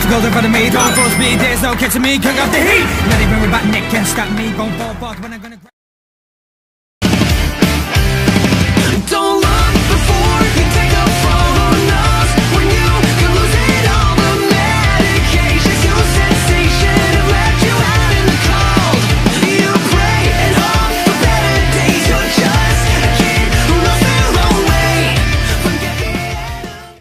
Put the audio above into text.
for the me, don't force me, there's no catching me, cook of the heat. Not even about Nick can stop me, gon' fall back when I'm gonna.